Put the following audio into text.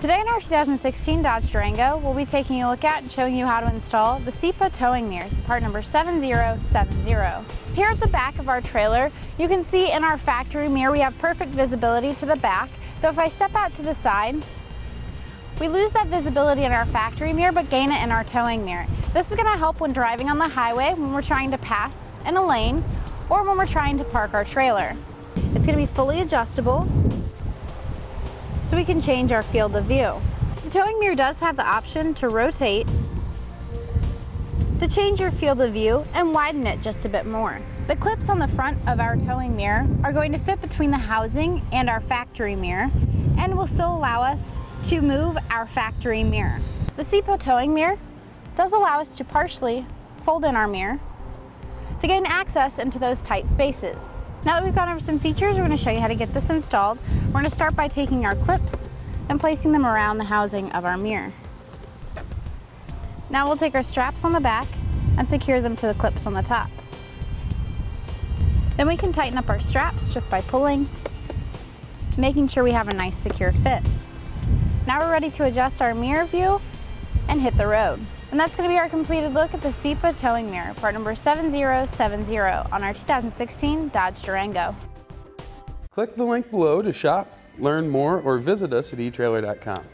Today in our 2016 Dodge Durango, we'll be taking a look at and showing you how to install the CIPA towing mirror, part number 7070. Here at the back of our trailer, you can see in our factory mirror we have perfect visibility to the back, though if I step out to the side, we lose that visibility in our factory mirror but gain it in our towing mirror. This is going to help when driving on the highway when we're trying to pass in a lane or when we're trying to park our trailer. It's going to be fully adjustable so we can change our field of view. The towing mirror does have the option to rotate, to change your field of view and widen it just a bit more. The clips on the front of our towing mirror are going to fit between the housing and our factory mirror and will still allow us to move our factory mirror. The CIPA towing mirror does allow us to partially fold in our mirror to gain access into those tight spaces. Now that we've gone over some features, we're going to show you how to get this installed. We're going to start by taking our clips and placing them around the housing of our mirror. Now we'll take our straps on the back and secure them to the clips on the top. Then we can tighten up our straps just by pulling, making sure we have a nice secure fit. Now we're ready to adjust our mirror view and hit the road. And that's going to be our completed look at the CIPA towing mirror, part number 7070 on our 2016 Dodge Durango. Click the link below to shop, learn more, or visit us at eTrailer.com.